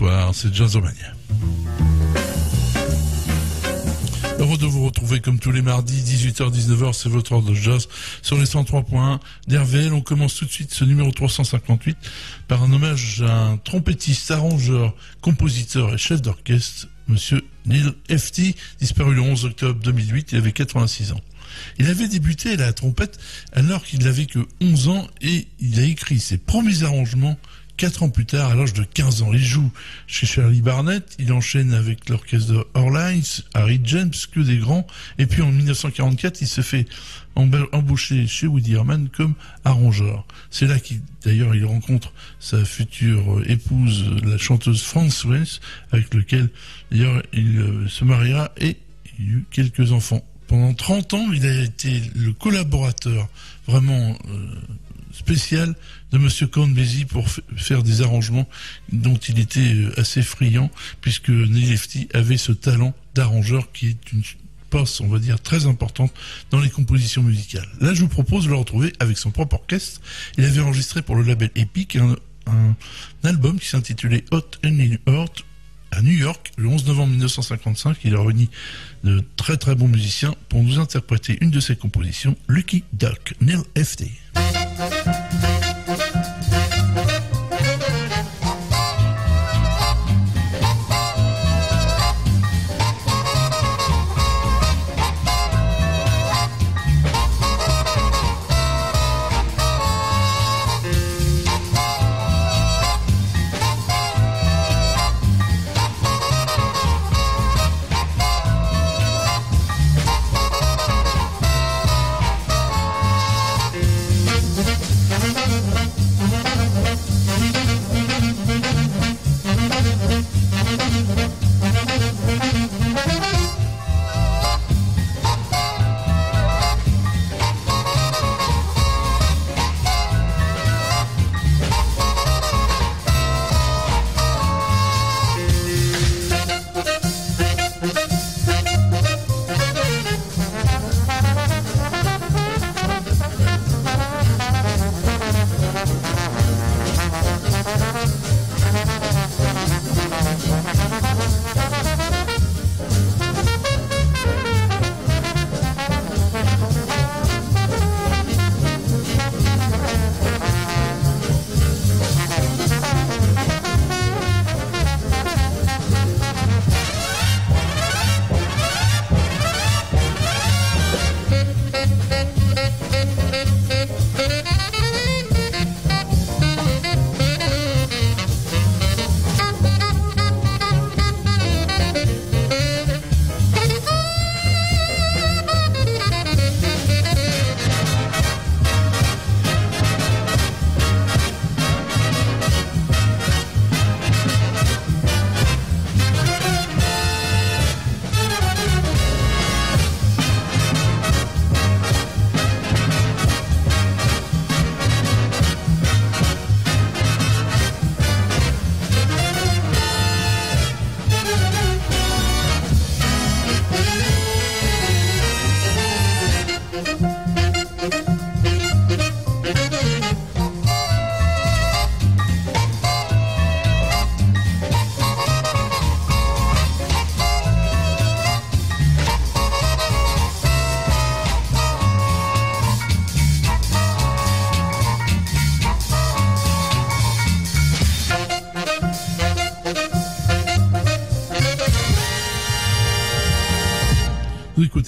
Bonsoir, c'est Jazzomania. Heureux de vous retrouver comme tous les mardis, 18h-19h, c'est votre heure de jazz sur les 103.1 d'RVL. On commence tout de suite ce numéro 358 par un hommage à un trompettiste, arrangeur, compositeur et chef d'orchestre, monsieur Neil Hefti, disparu le 11 octobre 2008, il avait 86 ans. Il avait débuté la trompette alors qu'il n'avait que 11 ans et il a écrit ses premiers arrangements Quatre ans plus tard, à l'âge de 15 ans, il joue chez Charlie Barnett, il enchaîne avec l'orchestre de Orlines, Harry James, que des grands, et puis en 1944, il se fait embaucher chez Woody Herman comme arrangeur. C'est là qu'il, il rencontre sa future épouse, la chanteuse France Wells, avec lequel, d'ailleurs, il euh, se mariera et il eut quelques enfants. Pendant 30 ans, il a été le collaborateur vraiment euh, spécial de Monsieur Count Basie pour faire des arrangements dont il était euh, assez friand, puisque Neil Lefty avait ce talent d'arrangeur qui est une passe, on va dire, très importante dans les compositions musicales. Là, je vous propose de le retrouver avec son propre orchestre. Il avait enregistré pour le label Epic un, album qui s'intitulait Hot and Heart à New York le 11 novembre 1955. Il a réuni de très très bons musiciens pour nous interpréter une de ses compositions, Lucky Duck, Neil FT.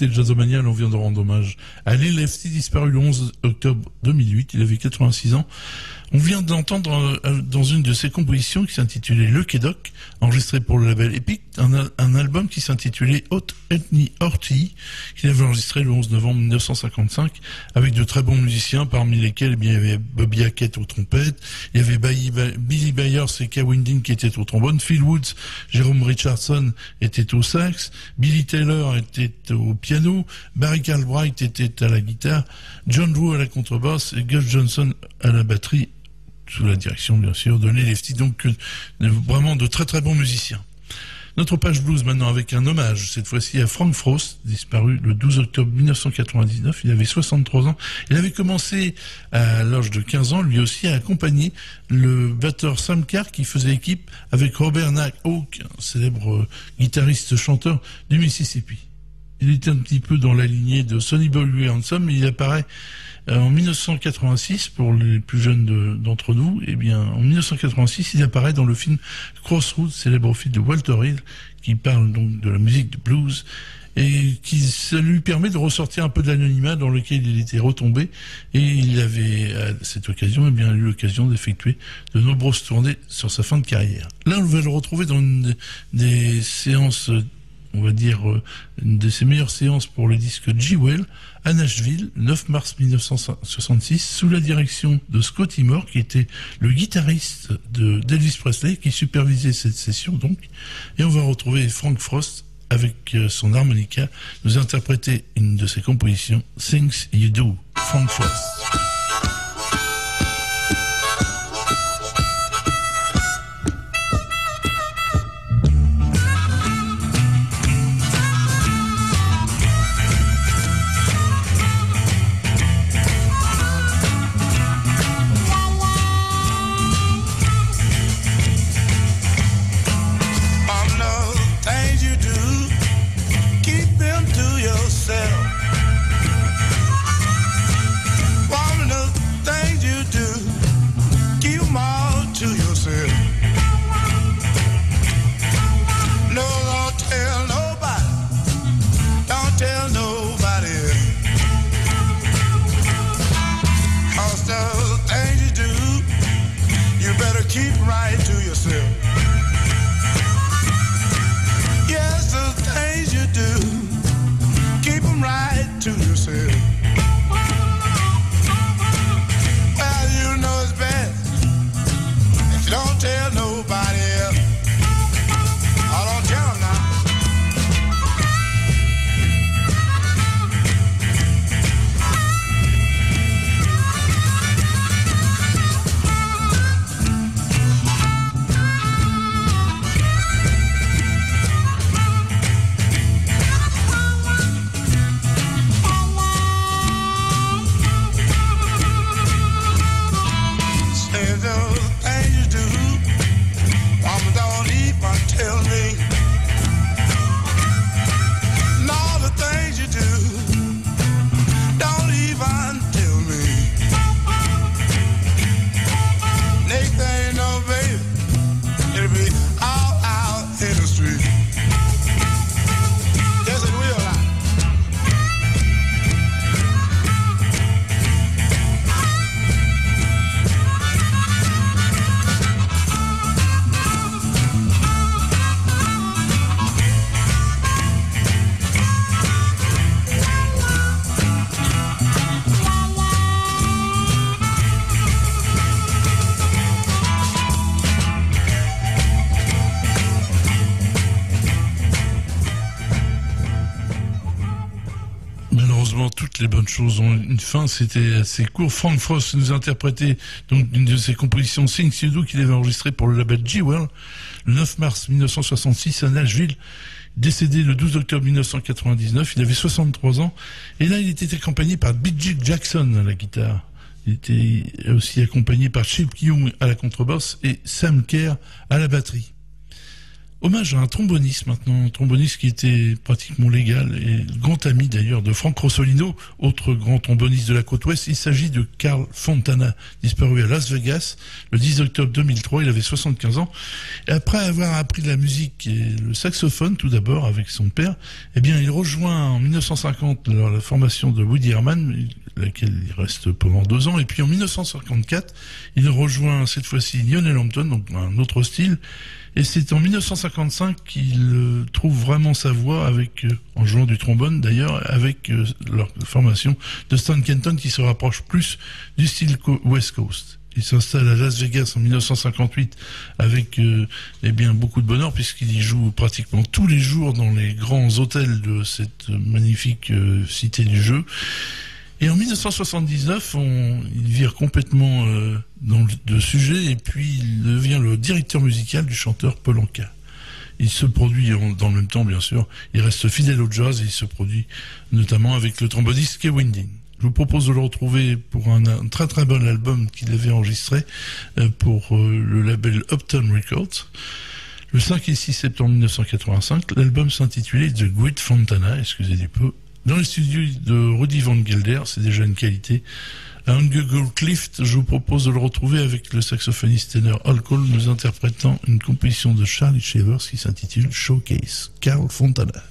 le Jazzomania, on vient de rendre hommage à Lefty, disparu le 11 octobre 2008. Il avait 86 ans. On vient d'entendre euh, dans une de ses compositions qui s'intitulait Le Quédoc, enregistré pour le label Epic, un, album qui s'intitulait Haute Ethnie Horty, qu'il avait enregistré le 11 novembre 1955, avec de très bons musiciens, parmi lesquels eh bien, il y avait Bobby Hackett aux trompettes, il y avait Billy Byers et Kay Winding qui étaient au trombone, Phil Woods, Jérôme Richardson était au sax, Billy Taylor était au piano, Barry Calbright était à la guitare, John Drew à la contrebasse et Gus Johnson à la batterie sous la direction bien sûr de Lefty, donc euh, vraiment de très très bons musiciens. Notre page blues maintenant avec un hommage, cette fois-ci à Frank Frost, disparu le 12 octobre 1999. Il avait 63 ans. Il avait commencé à l'âge de 15 ans, lui aussi, à accompagner le batteur Sam Carr qui faisait équipe avec Robert Nack Hawk, un célèbre euh, guitariste-chanteur du Mississippi. Il était un petit peu dans la lignée de Sonny Boy Handsome, mais il apparaît euh, en 1986, pour les plus jeunes d'entre nous, eh bien, en 1986, il apparaît dans le film Crossroads, célèbre film de Walter Hill, qui parle donc de la musique de blues et qui lui permet de ressortir un peu de l'anonymat dans lequel il était retombé et il avait à cette occasion eh bien eu l'occasion d'effectuer de nombreuses tournées sur sa fin de carrière. Là on va le retrouver dans une des séances on va dire, euh, une de ses meilleures séances pour le disque G-Well à Nashville, 9 mars 1966, sous la direction de Scotty Moore, qui était le guitariste de d'Elvis Presley, qui supervisait cette session donc. Et on va retrouver Frank Frost avec euh, son harmonica, nous interpréter une de ses compositions, Things You Do, Frank Frost. Une fin. C'était assez court. Frank Frost nous a interprété donc une de ses compositions Sing Do qu'il avait enregistré pour le label G-Well le 9 mars 1966 à Nashville. Décédé le 12 octobre 1999, il avait 63 ans. Et là, il était accompagné par B.J. Jackson à la guitare. Il était aussi accompagné par Chip Young à la contrebasse et Sam Kerr à la batterie. Hommage à un tromboniste maintenant, un tromboniste qui était pratiquement légal et grand ami d'ailleurs de Frank Rossolino, autre grand tromboniste de la côte ouest. Il s'agit de Carl Fontana, disparu à Las Vegas le 10 octobre 2003. Il avait 75 ans. Et après avoir appris la musique et le saxophone tout d'abord avec son père, eh bien il rejoint en 1950 la formation de Woody Herman, laquelle il reste pendant deux ans. Et puis en 1954, il rejoint cette fois-ci Lionel Hampton, donc un autre style. Et c'est en 1955 qu'il euh, trouve vraiment sa voix avec, euh, en jouant du trombone d'ailleurs, avec euh, leur formation de Stan Kenton qui se rapproche plus du style West Coast. Il s'installe à Las Vegas en 1958 avec eh bien beaucoup de bonheur puisqu'il y joue pratiquement tous les jours dans les grands hôtels de cette magnifique cité du jeu. Et en 1979, on, il vire complètement euh, dans le, sujet et puis il devient le directeur musical du chanteur Paul il se produit dans le même temps, bien sûr. Il reste fidèle au jazz et il se produit notamment avec le tromboniste Kay Winding. Je vous propose de le retrouver pour un, très très bon album qu'il avait enregistré euh, pour euh, le label Upton Records. Le 5 et 6 septembre 1985, l'album s'intitulait The Great Fontana, excusez du peu. Dans les studios de Rudy Van Gelder, c'est déjà une qualité. À Google Clift, je vous propose de le retrouver avec le saxophoniste tenor Al Cole nous interprétant une composition de Charlie Shavers qui s'intitule Showcase, Carl Fontana.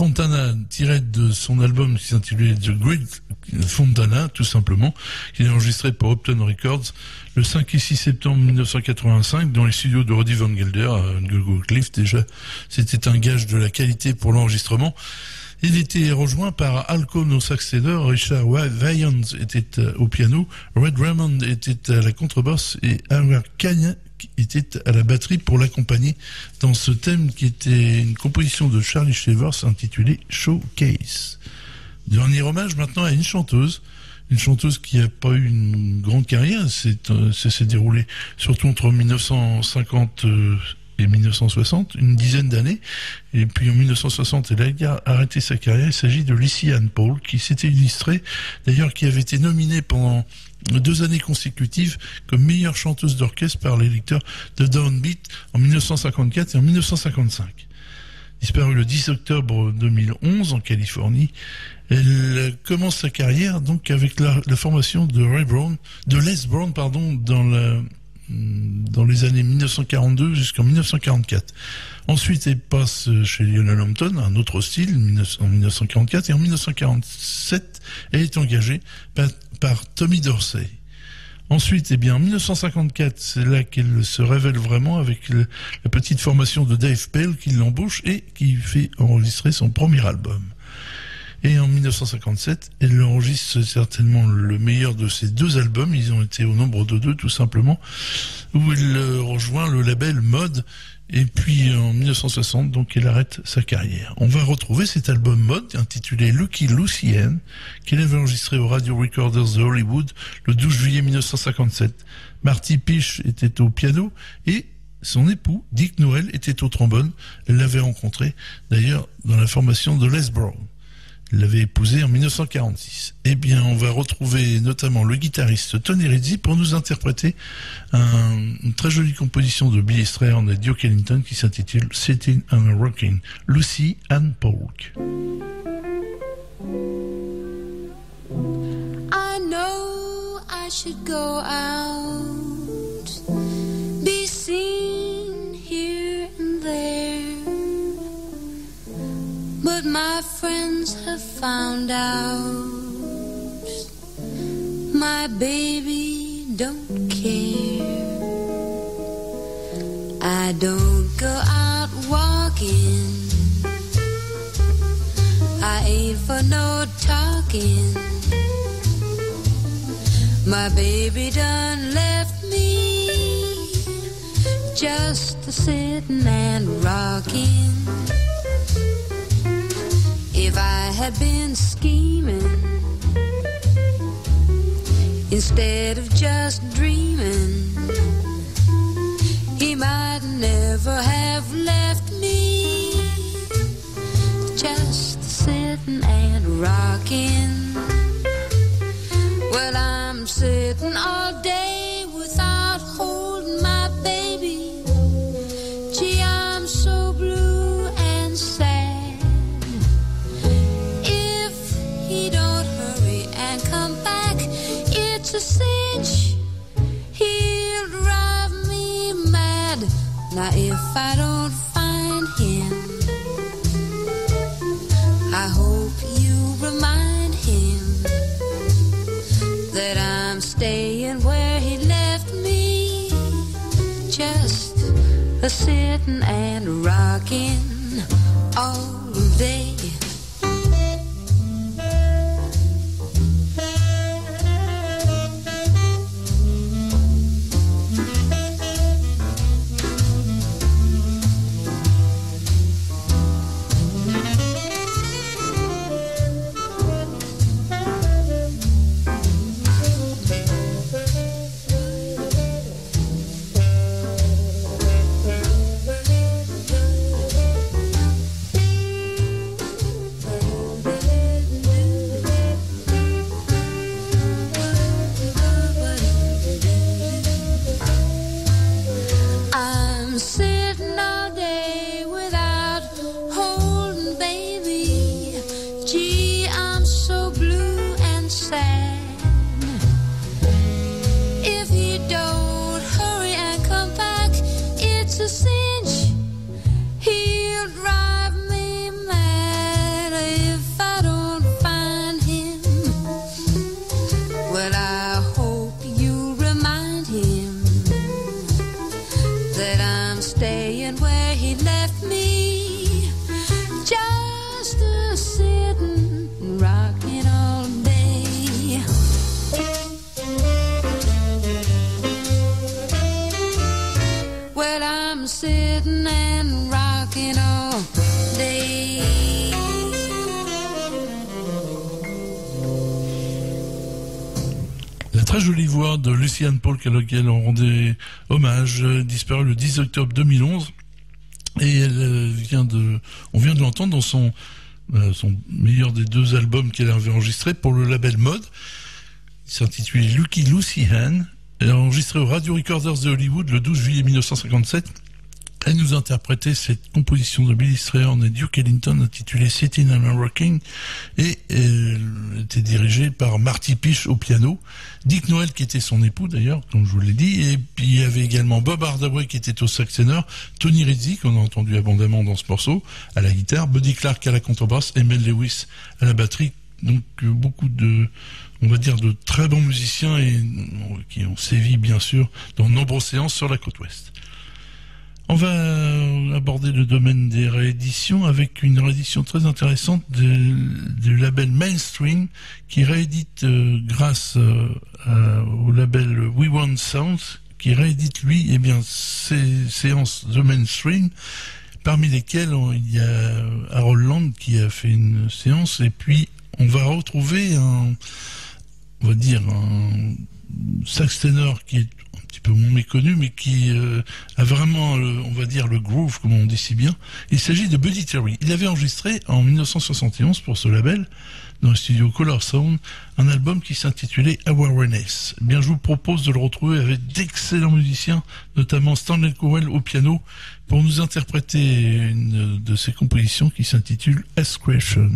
Fontana, tiré de son album qui s'intitulait The Great Fontana, tout simplement, qu'il a enregistré pour Upton Records le 5 et 6 septembre 1985 dans les studios de Roddy Van Gelder à Google Cliff. Déjà, c'était un gage de la qualité pour l'enregistrement. Il était rejoint par Alcon au sax Richard Wyans était euh, au piano, Red Raymond était à la contrebasse et Howard Kanye était à la batterie pour l'accompagner dans ce thème qui était une composition de Charlie Shavers intitulée Showcase. Dernier hommage maintenant à une chanteuse, une chanteuse qui n'a pas eu une grande carrière, euh, ça s'est déroulé surtout entre 1950 et 1960, une dizaine d'années. Et puis en 1960, elle a arrêté sa carrière. Il s'agit de Lissy Ann Paul, qui s'était illustrée, d'ailleurs qui avait été nominée pendant deux années consécutives comme meilleure chanteuse d'orchestre par les lecteurs de Downbeat en 1954 et en 1955. Disparue le 10 octobre 2011 en Californie, elle commence sa carrière donc avec la, formation de Ray Brown, de Les Brown pardon, dans dans les années 1942 jusqu'en 1944. Ensuite, elle passe chez Lionel Hampton, un autre style, en 1944, et en 1947, elle est engagée par, Tommy Dorsey. Ensuite, eh bien, en 1954, c'est là qu'elle se révèle vraiment avec la petite formation de Dave Pell qui l'embauche et qui fait enregistrer son premier album. Et en 1957, elle enregistre certainement le meilleur de ses deux albums. Ils ont été au nombre de deux, tout simplement, où elle rejoint le label Mode. Et puis en 1960, donc elle arrête sa carrière. On va retrouver cet album Mode intitulé Lucky Lucienne, qu'elle avait enregistré au Radio Recorders de Hollywood le 12 juillet 1957. Marty Piche était au piano et son époux, Dick Noël, était au trombone. Elle l'avait rencontré d'ailleurs dans la formation de Les Brown l'avait épousée en 1946. Eh bien, on va retrouver notamment le guitariste Tony Rizzi pour nous interpréter une très jolie composition de Billy Strayhorn et Duke Ellington qui s'intitule Sitting and Rocking, Lucy and Polk. I know I should go out, my friends have found out my baby don't care. I don't go out walking. I ain't for no talking. My baby done left me just a sitting and rocking. If I had been scheming instead of just dreaming, he might never have left me just sitting and rocking. Well, I'm sitting all day cinch. He'll drive me mad. Now, if I don't find him, I hope you remind him that I'm staying where he left me. Just a sitting and rocking all day. Hommage, disparu le 10 octobre 2011. Et elle vient de, on vient de l'entendre dans son, son meilleur des deux albums qu'elle avait enregistré pour le label Mode. Il s'intitulait Lucky Lucian. Elle a enregistré au Radio Recorders de Hollywood le 12 juillet 1957 elle nous interprétait cette composition de Billy Strayhorn et Duke Ellington intitulée Sitting and Rocking et elle était dirigée par Marty Piche au piano, Dick Noel qui était son époux d'ailleurs, comme je vous l'ai dit, et puis il y avait également Bob Hardaway qui était au sax Tony Rizzi qu'on a entendu abondamment dans ce morceau à la guitare, Buddy Clark à la contrebasse et Mel Lewis à la batterie. Donc beaucoup de on va dire de très bons musiciens et qui ont sévi bien sûr dans de nombreuses séances sur la côte ouest. On va aborder le domaine des rééditions avec une réédition très intéressante du label Mainstream qui réédite euh, grâce euh, au label We Want Sounds qui réédite lui eh bien ces séances de Mainstream parmi lesquelles il y a Harold Land qui a fait une séance et puis on va retrouver un on dire un sax qui est petit peu moins méconnu, mais qui euh, a vraiment, on va dire, le groove, comme on dit si bien. Il s'agit de Buddy Terry. Il avait enregistré en 1971 pour ce label, dans le studio Color Sound, un album qui s'intitulait Awareness. Bien, je vous propose de le retrouver avec d'excellents musiciens, notamment Stanley Cowell au piano, pour nous interpréter une de ses compositions qui s'intitule Excretions.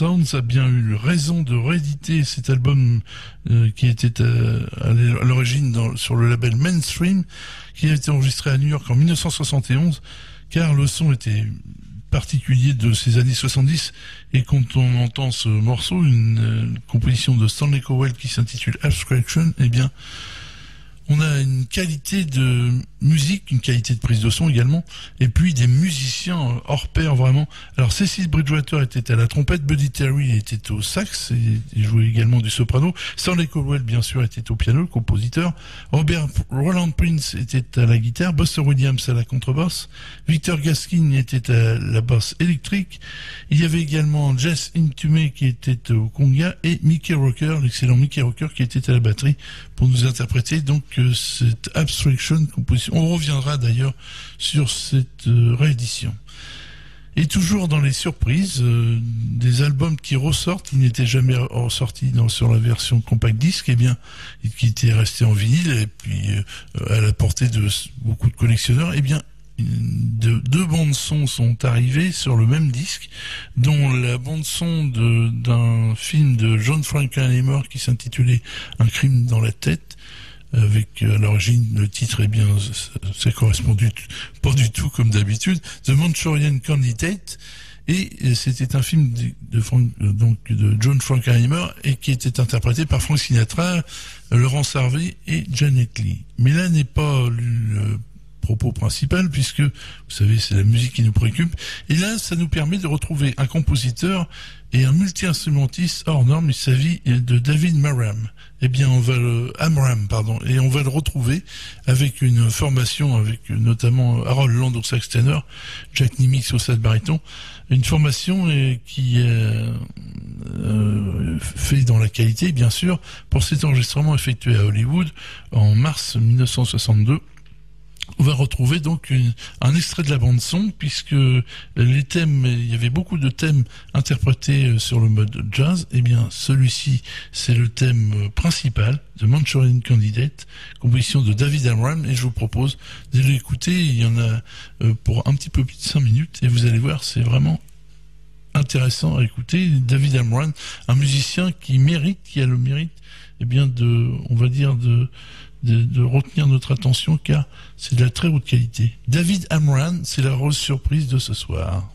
Sounds a bien eu raison de rééditer cet album euh, qui était euh, à l'origine sur le label Mainstream, qui a été enregistré à New York en 1971, car le son était particulier de ces années 70 et quand on entend ce morceau, une, euh, composition de Stanley Cowell qui s'intitule Abstraction, eh bien, on a une qualité de musique, une qualité de prise de son également, et puis des musiciens hors pair vraiment. Alors Cecil Bridgewater était à la trompette, Buddy Terry était au sax, et il jouait également du soprano, Stanley Cowell bien sûr était au piano, le compositeur, Robert Roland Prince était à la guitare, Buster Williams à la contrebasse, Victor Gaskin était à la basse électrique, il y avait également Jess Intume qui était au conga, et Mickey Rocker, l'excellent Mickey Rocker qui était à la batterie pour nous interpréter donc euh, cette abstraction composition. On reviendra d'ailleurs sur cette euh, réédition. Et toujours dans les surprises, euh, des albums qui ressortent, qui n'étaient jamais ressortis dans, sur la version compact disque, et eh bien, qui étaient restés en vinyle et puis à la portée de beaucoup de collectionneurs, et eh bien, deux bandes son sont arrivées sur le même disque, dont la bande son d'un film de John Frankenheimer qui s'intitulait Un crime dans la tête, avec à l'origine le titre est bien ça, correspond pas du tout comme d'habitude The Manchurian Candidate et c'était un film de, donc de John Frankenheimer et qui était interprété par Frank Sinatra, Laurence Harvey et Janet Lee. Mais là n'est pas le propos puisque vous savez c'est la musique qui nous préoccupe. Et là ça nous permet de retrouver un compositeur et un multi-instrumentiste hors norme. Il s'agit de David Maram. Eh bien on va le Amram pardon. Et on va le retrouver avec une formation avec notamment Harold Land au sax Jack Nimitz au sax baryton une formation qui est euh, fait dans la qualité bien sûr pour cet enregistrement effectué à Hollywood en mars 1962 on va retrouver donc un extrait de la bande son puisque les thèmes, il y avait beaucoup de thèmes interprétés euh, sur le mode jazz. Eh bien, celui-ci, c'est le thème euh, principal de Manchurian Candidate, composition de David Amram, et je vous propose de l'écouter. Il y en a euh, pour un petit peu plus de 5 minutes, et vous allez voir, c'est vraiment intéressant à écouter. David Amram, un musicien qui mérite, qui a le mérite, eh bien, de, on va dire, de, de, retenir notre attention car c'est de la très haute qualité. David Amran, c'est la rose surprise de ce soir.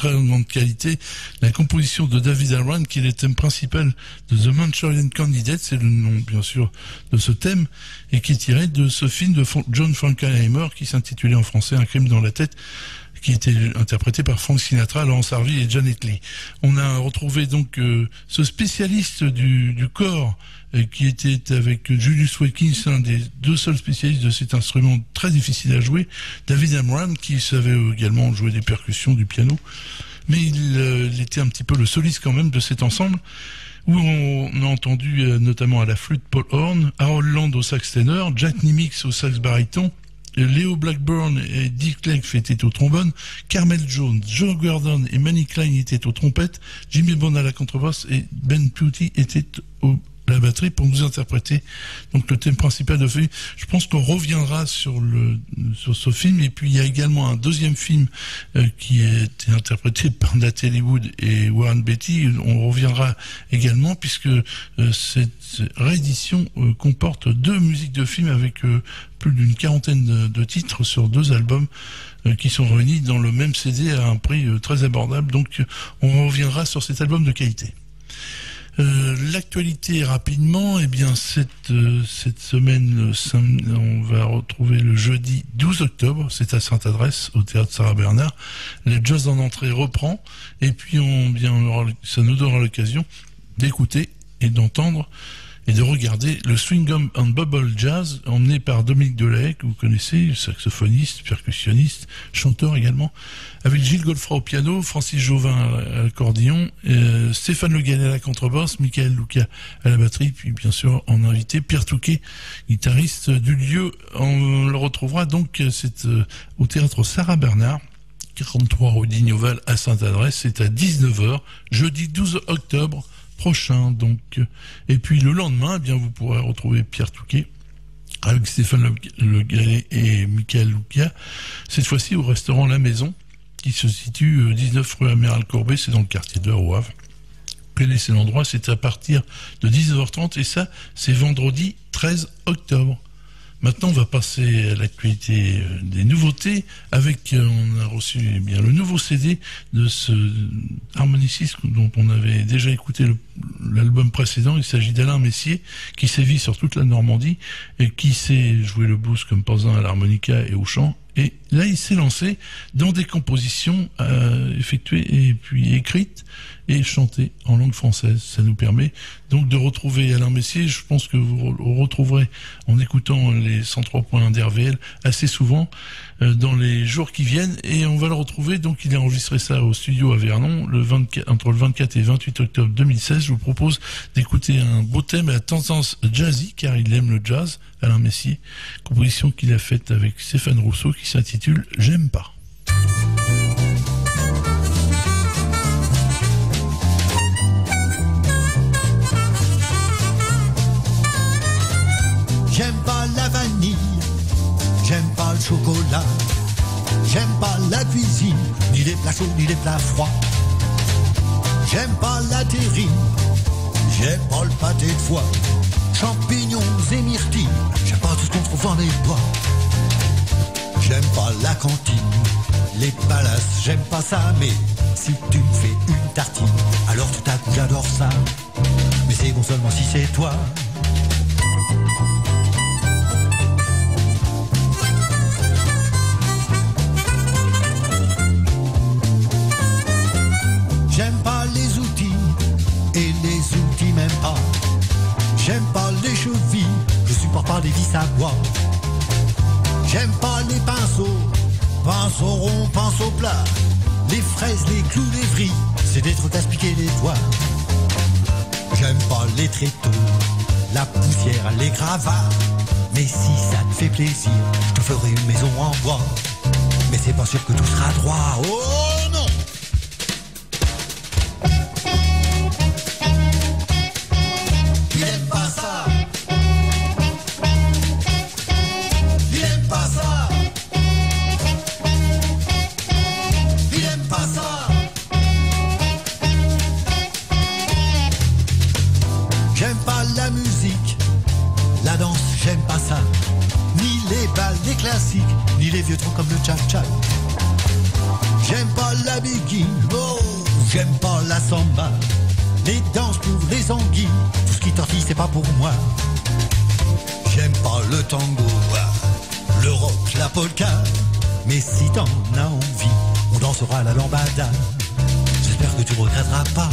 Très grande qualité, la composition de David Arwan, qui est le thème principal de The Manchurian Candidate, c'est le nom bien sûr de ce thème, et qui est tiré de ce film de John Frankenheimer qui s'intitulait en français Un crime dans la tête, qui était interprété par Frank Sinatra, Laurence Harvey et Janet Lee. On a retrouvé donc euh, ce spécialiste du, corps qui était avec Julius Watkins, un des deux seuls spécialistes de cet instrument très difficile à jouer, David Amram, qui savait également jouer des percussions, du piano, mais euh, il, était un petit peu le soliste quand même de cet ensemble, où on a entendu euh, notamment à la flûte Paul Horn, Harold Land au sax ténor, Jack Nimitz au sax baryton, Leo Blackburn et Dick Clegg étaient au trombone, Carmel Jones, Joe Gordon et Manny Klein étaient aux trompettes, Jimmy Bond à la contrebasse et Ben Putty était au la batterie pour nous interpréter donc le thème principal de film. Je pense qu'on reviendra sur le sur ce film et puis il y a également un deuxième film euh, qui a été interprété par Natalie Wood et Warren Beatty. On reviendra également puisque euh, cette réédition euh, comporte deux musiques de film avec plus d'une quarantaine de, de, titres sur deux albums qui sont réunis dans le même CD à un prix très abordable. Donc on reviendra sur cet album de qualité. Euh, l'actualité rapidement, eh bien cette euh, cette semaine, on va retrouver le jeudi 12 octobre, c'est à Sainte-Adresse au théâtre Sarah Bernard. Le jazz en entrée reprend et puis on bien ça nous donnera l'occasion d'écouter et d'entendre et de regarder le Swingum and Bubble Jazz emmené par Dominique Delay, que vous connaissez, saxophoniste, percussionniste, chanteur également, avec Gilles Golfra au piano, Francis Jauvin à l'accordéon, euh, Stéphane Le à la contrebasse, Michael Luca à la batterie, puis bien sûr en invité Pierre Touquet, guitariste du lieu. On le retrouvera donc c'est euh, au théâtre Sarah Bernard. 43 rue d'Ignoval à Sainte-Adresse, c'est à 19h, jeudi 12 octobre prochain. Donc, et puis le lendemain, eh bien vous pourrez retrouver Pierre Touquet avec Stéphane Le, Gallet et Michael Lucia, cette fois-ci au restaurant La Maison, qui se situe 19 euh, rue Amiral Courbet, c'est dans le quartier de Havre. Connaissez l'endroit, c'est à partir de 19h30 et ça, c'est vendredi 13 octobre. Maintenant, on va passer à l'actualité euh, des nouveautés avec, euh, on a reçu eh bien le nouveau CD de ce harmoniciste dont on avait déjà écouté l'album précédent. Il s'agit d'Alain Messier qui sévit sur toute la Normandie et qui sait jouer le blues comme pas à l'harmonica et au chant et là, il s'est lancé dans des compositions euh, effectuées et puis écrites et chantées en langue française. Ça nous permet donc de retrouver Alain Messier. Je pense que vous retrouverez en écoutant les 103 points d'RVL assez souvent euh, dans les jours qui viennent. Et on va le retrouver. Donc, il a enregistré ça au studio à Vernon le 24, entre le 24 et 28 octobre 2016. Je vous propose d'écouter un beau thème à tendance jazzy car il aime le jazz. Alain Messier, composition qu'il a faite avec Stéphane Rousseau qui s'intitule J'aime pas. Chocolat, j'aime pas la cuisine, ni les plats chauds, ni les plats froids. J'aime pas la terrine, j'aime pas le pâté de foie champignons et myrtilles. J'aime pas tout ce qu'on trouve dans les bois. J'aime pas la cantine, les palaces, j'aime pas ça, mais si tu me fais une tartine, alors tout à coup j'adore ça. Mais c'est bon seulement si c'est toi. À bois. J'aime pas les pinceaux, pinceaux ronds, pinceaux plats. Les fraises, les clous, les vrilles, c'est des trucs à se les doigts. J'aime pas les tréteaux, la poussière, les gravats. Mais si ça te fait plaisir, je te ferai une maison en bois. Mais c'est pas sûr que tout sera droit. Oh tout ce qui tortille, c'est pas pour moi. J'aime pas le tango, le rock, la polka. Mais si t'en as envie, on dansera la lambada. J'espère que tu regretteras pas.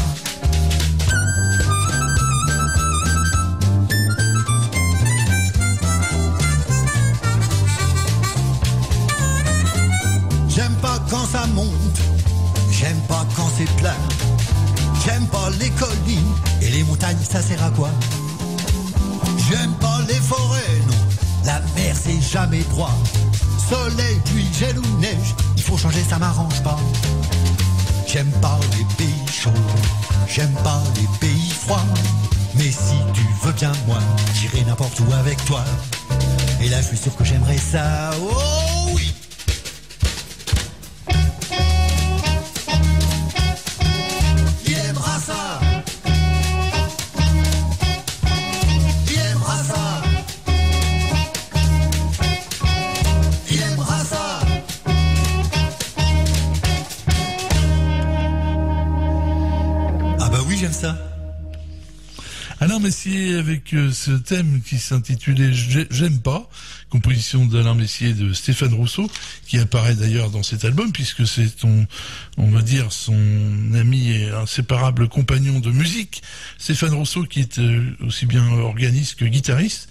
J'aime pas quand ça monte, j'aime pas quand c'est plat. J'aime pas les collines et les montagnes, ça sert à quoi? J'aime pas les forêts, non. La mer, c'est jamais droit. Soleil, pluie, gel ou neige, il faut changer, ça m'arrange pas. J'aime pas les pays chauds, j'aime pas les pays froids. Mais si tu veux bien moi, j'irai n'importe où avec toi. Et là, je suis sûr que j'aimerais ça. Oh Messier avec euh, ce thème qui s'intitulait J'ai- J'aime pas, composition d'Alain Messier de Stéphane Rousseau, qui apparaît d'ailleurs dans cet album puisque c'est on va dire, son ami et inséparable compagnon de musique, Stéphane Rousseau qui est euh, aussi bien organiste que guitariste.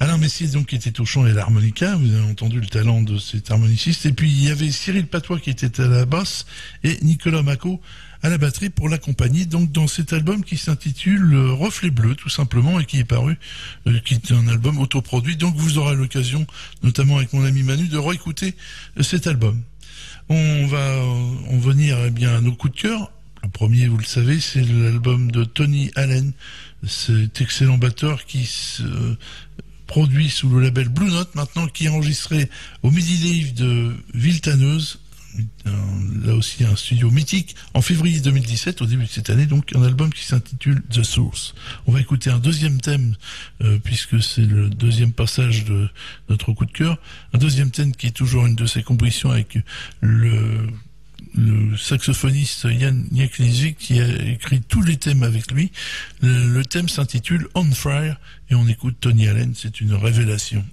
Alain Messier donc qui était au chant et à l'harmonica, vous avez entendu le talent de cet harmoniciste. Et puis il y avait Cyril Patois qui était à la basse et Nicolas Maco à la batterie pour l'accompagner. Donc dans cet album qui s'intitule euh, Reflet bleu tout simplement et qui est paru, euh, qui est un album autoproduit. Donc vous aurez l'occasion, notamment avec mon ami Manu, de réécouter euh, cet album. On va en venir eh à nos coups de cœur. Le premier, vous le savez, c'est l'album de Tony Allen, cet excellent batteur qui se produit sous le label Blue Note maintenant, qui est enregistré au Midi Live de Viltaneuse, là aussi un studio mythique, en février 2017, au début de cette année, donc un album qui s'intitule The Source. On va écouter un deuxième thème, euh, puisque c'est le deuxième passage de notre coup de cœur, un deuxième thème qui est toujours une de ses compositions avec le saxophoniste Yann Nieklizik qui a écrit tous les thèmes avec lui. Le thème s'intitule On Fire et on écoute Tony Allen, c'est une révélation.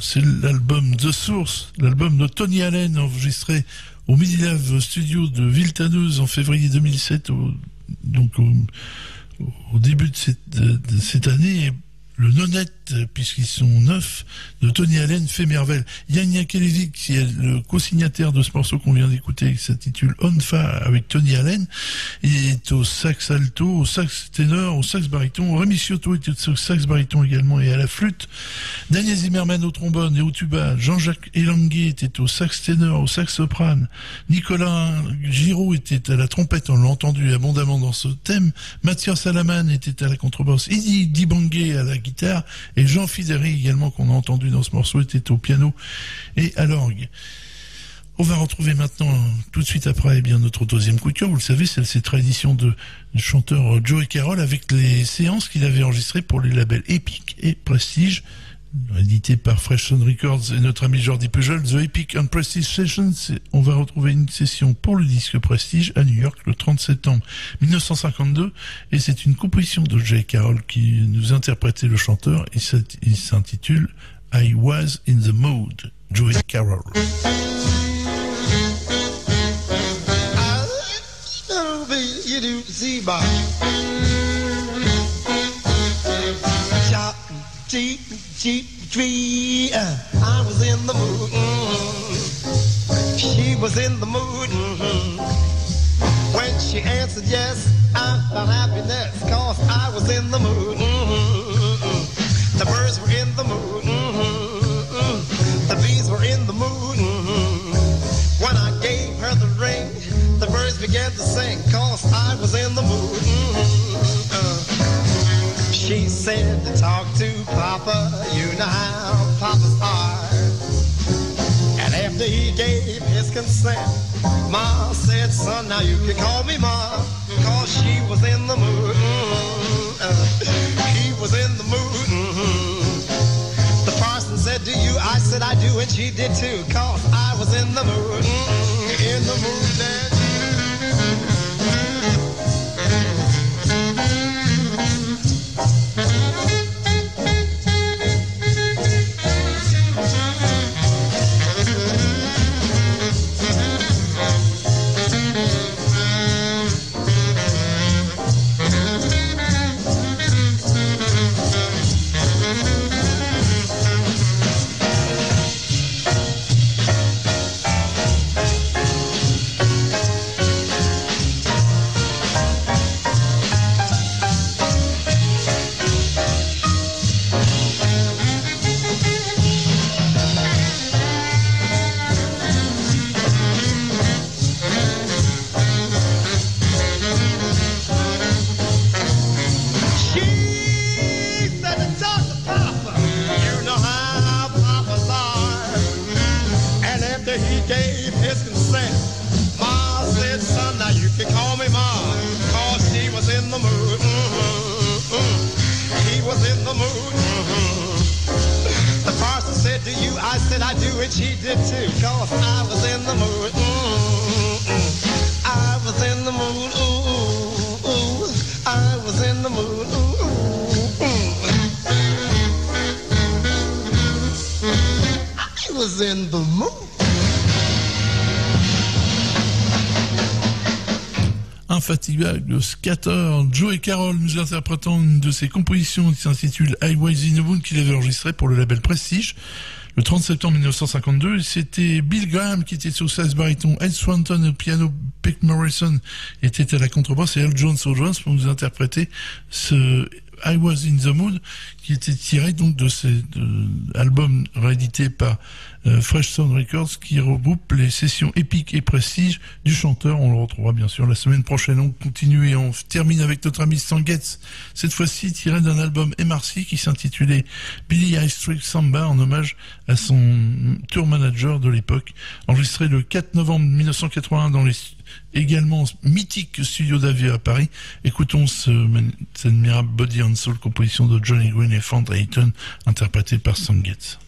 C'est l'album The Source, l'album de Tony Allen enregistré au Midi Love Studio de Viltaneuse en février 2007, donc au, début de cette, de cette année. Le non-net, puisqu'ils sont neufs, de Tony Allen fait merveille. Yann Yakelevik, qui est le co-signataire de ce morceau qu'on vient d'écouter, qui s'intitule On Fire avec Tony Allen, il est au sax alto, au sax ténor, au sax baryton. Rémi Ciotto est au sax baryton également et à la flûte. Daniel Zimmerman au trombone et au tuba. Jean-Jacques Elanguet était au sax ténor, au sax soprane. Nicolas Giraud était à la trompette, on l'a entendu abondamment dans ce thème. Mathias Salaman était à la contrebasse. Idi Dibangué à la guitare et Jean Fideri également qu'on a entendu dans ce morceau était au piano et à l'orgue. On va retrouver maintenant, tout de suite après, eh bien, notre deuxième cœur. Vous le savez, c'est cette tradition de, de chanteur Joey Carroll avec les séances qu'il avait enregistrées pour les labels Epic et Prestige édité par Fresh Records et notre ami Jordi Pujol, The Epic and Prestige Sessions. On va retrouver une session pour le disque Prestige à New York le 30 septembre 1952 et c'est une composition de Jay Carroll qui nous interprétait le chanteur et il s'intitule I Was in the Mood, Joey Carroll. Cheap, cheap tree. I was in the mood. She was in the mood. When she answered yes, I felt happiness, cause I was in the mood. The birds were in the mood. The bees were in the mood. When I gave her the ring, the birds began to sing, cause I was in Papa, you know how Papa's are. And after he gave his consent, Ma said, son, now you can call me Ma, cause she was in the mood. Mm-hmm. Uh, he was in the mood. Mm-hmm. The parson said, do you? I said, I do, and she did too, cause I was in the mood. Mm-hmm. In the mood that infatigable scatter Joe Carroll nous interprétant une de ses compositions qui s'intitule I Was in the Moon qu'il avait enregistré pour le label Prestige le 30 septembre 1952. C'était Bill Graham qui était sur sax bariton, Ed Swanton au piano, Pick Morrison était à la contrebasse et Al Jones au drums pour nous interpréter ce I Was in the Mood, qui était tiré donc de cet album réédité par euh, Fresh Sound Records, qui regroupe les sessions épiques et prestige du chanteur. On le retrouvera bien sûr la semaine prochaine. On continue et on termine avec notre ami Stan Getz, cette fois-ci tiré d'un album MRC qui s'intitulait Billy High Street Samba en hommage à son tour manager de l'époque, enregistré le 4 novembre 1981 dans les également mythique studio d'avion à Paris. Écoutons ce, cette admirable Body and Soul composition de Johnny Green et Fand Drayton, interprétée par Sam Gates.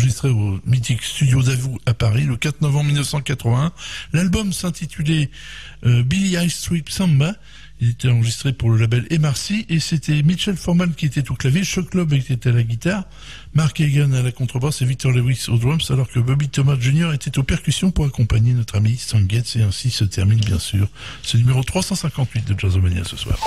Enregistré au mythique studio d'Avou à Paris le 4 novembre 1981. L'album s'intitulait euh, Billy Ice Street Samba. Il était enregistré pour le label MRC et c'était Mitchell Forman qui était au clavier, Chuck Love était à la guitare, Mark Hagan à la contrebasse et Victor Lewis aux drums alors que Bobby Thomas Jr. était aux percussions pour accompagner notre ami Stan et ainsi se termine bien sûr ce numéro 358 de Jazzomania ce soir.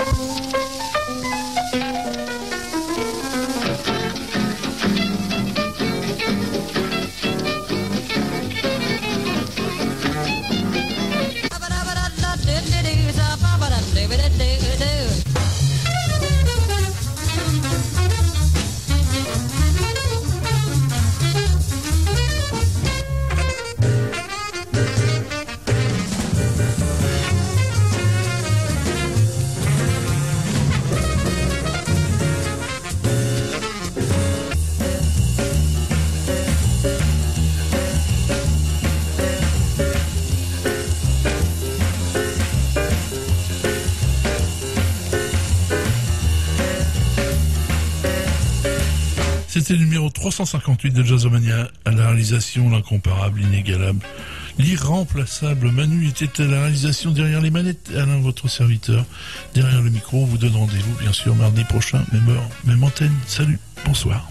C'était le numéro 358 de Jazzomania, à la réalisation l'incomparable, inégalable, l'irremplaçable Manu était à la réalisation derrière les manettes. Alain, votre serviteur, derrière le micro, vous donne rendez-vous bien sûr mardi prochain, même heure, même antenne. Salut, bonsoir.